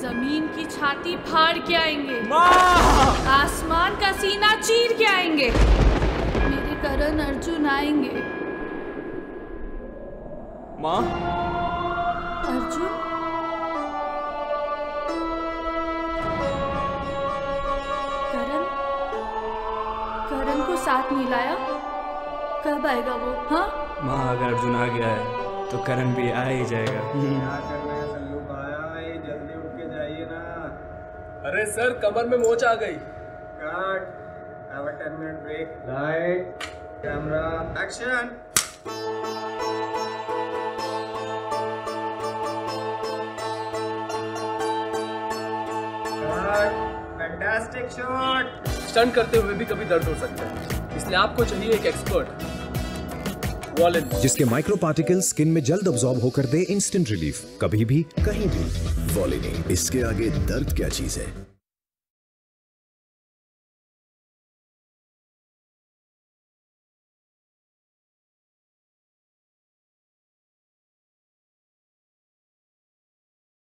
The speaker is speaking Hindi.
ज़मीन की छाती फाड़ के आएँगे। आसमान का सीना चीर के आएँगे। मेरे करण अर्जुन आएँगे। माँ? अर्जुन? करण? करण को साथ नहीं लाया? कब आएगा वो हाँ? माँ अगर अर्जुन आ गया है तो करण भी आ ही जाएगा। अरे सर कमर में मोच आ गई। Cut have a 10 minute break light camera action fantastic shot stunt करते हुए भी कभी दर्द हो सकता है। इसलिए आपको चाहिए एक एक्सपर्ट। वॉलिन जिसके माइक्रो पार्टिकल स्किन में जल्द अब्सॉर्ब होकर दे इंस्टेंट रिलीफ कभी भी, कहीं भी। वॉलिनी इसके आगे दर्द क्या चीज़ है?